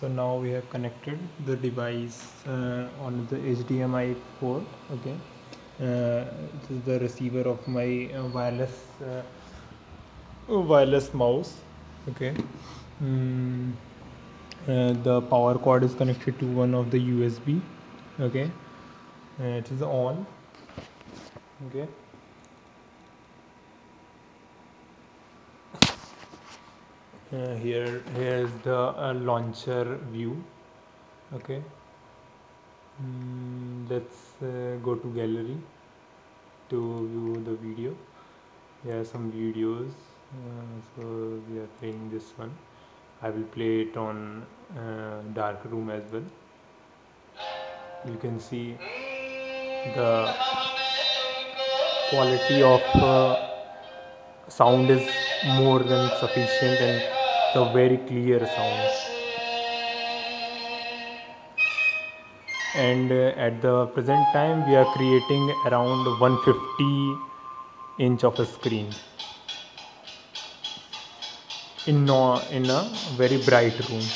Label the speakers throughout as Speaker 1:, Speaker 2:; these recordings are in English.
Speaker 1: so now we have connected the device uh, on the HDMI port okay? Uh, this is the receiver of my uh, wireless uh, wireless mouse okay? Mm, uh, the power cord is connected to one of the USB okay? Uh, it is on okay uh, here here is the uh, launcher view okay? Mm, let's uh, go to gallery to view the video. Here are some videos uh, so we are playing this one. I will play it on uh, dark room as well. You can see the quality of uh, sound is more than sufficient and the very clear sound. And uh, at the present time we are creating around 150 inch of a screen. In no, in a very bright room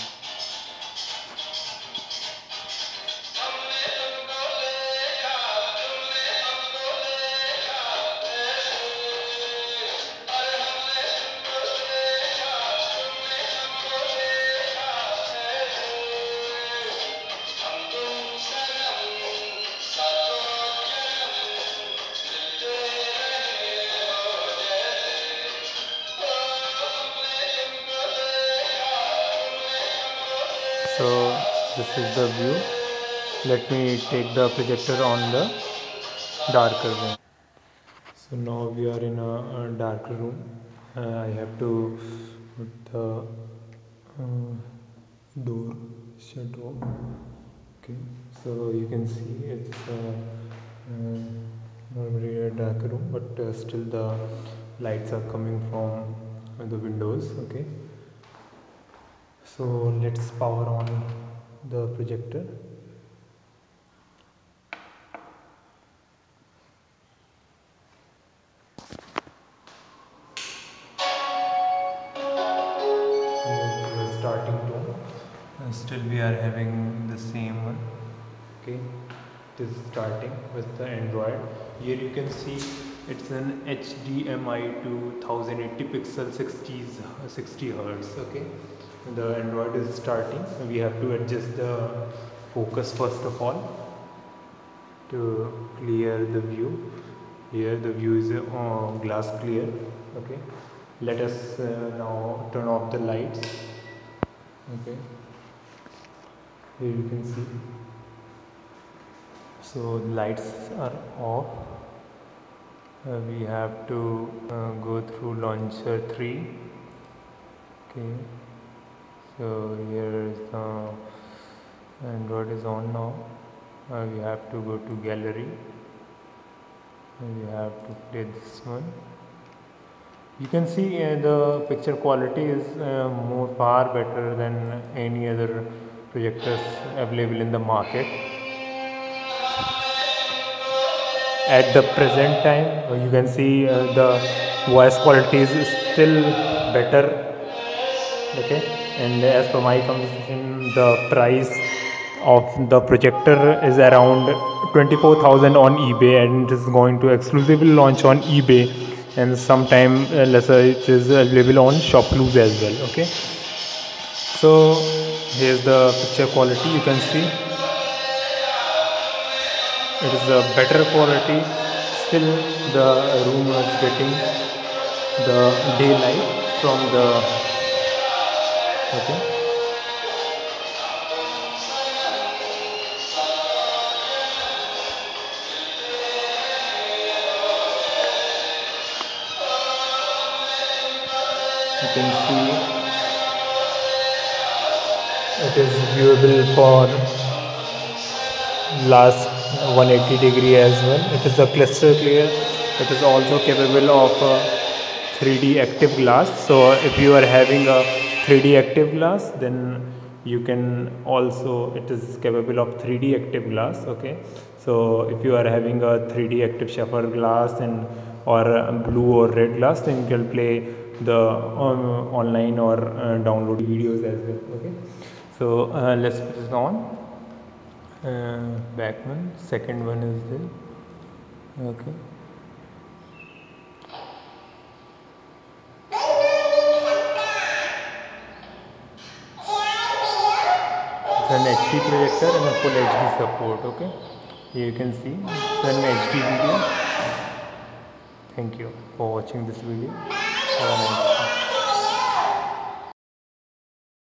Speaker 1: so this is the view. Let me take the projector on the darker room. So now we are in a, a dark room. Uh, I have to put the uh, door shut off. Okay. So you can see it's uh, uh, normally a dark room but uh, still the lights are coming from the windows. Okay so let's power on the projector. Starting tone. Still we are having the same one. Okay it is starting with the android. Here you can see it's an HDMI to 1080 pixel 60 60 hertz. Okay the android is starting we have to adjust the focus first of all to clear the view. Here the view is uh, glass clear okay? Let us uh, now turn off the lights okay? Here you can see. So lights are off. Uh, we have to uh, go through launcher 3 okay so here is the android is on now. Uh, we have to go to gallery. We have to play this one. You can see uh, the picture quality is uh, more far better than any other projectors available in the market. At the present time uh, you can see uh, the voice quality is still better. Okay and as per my conversation the price of the projector is around 24000 on ebay and it is going to exclusively launch on ebay. And sometime uh, lesser it is available on ShopClues as well okay? So here's the picture quality you can see. It is a better quality. Still the room is getting the daylight from the okay. You can see it is viewable for last 180 degree as well. It is a cluster clear. It is also capable of uh, 3d active glass. So if you are having a 3d active glass then you can also it is capable of 3d active glass okay? So if you are having a 3d active shutter glass and or blue or red glass then you can play the um, online or uh, download videos as well okay? So uh, let's this on. Uh, back one. Second one is there. Okay an HD projector and a full HD support okay here you can see it's an HD video thank you for watching this video have a nice